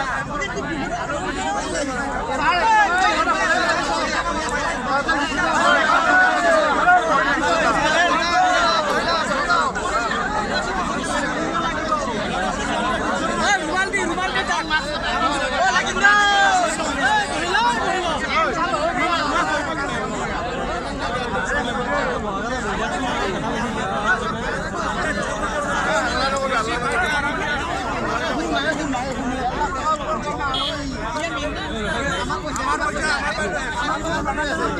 আমাদের i'm not doing